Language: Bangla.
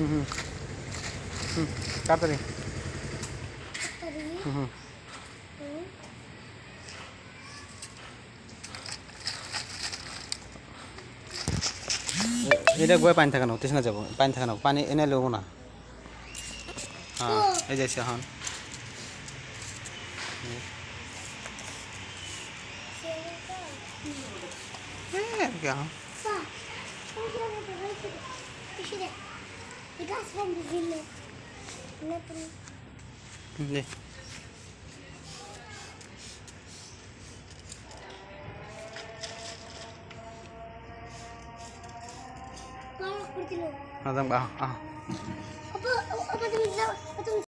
হুম হুম। হুম তাড়াতাড়ি। হুম হুম। এটা বয়ে পানি থাকানো তেসনা যাব পানি থাকানো পানি এনে লব না। হ্যাঁ এই যাইছে এখন। হ্যাঁ আর Gaskan di sini. Ini pun. nih. Kalau aku dulu. Ada apa? Ah. Apa apa tuh? Apa tuh?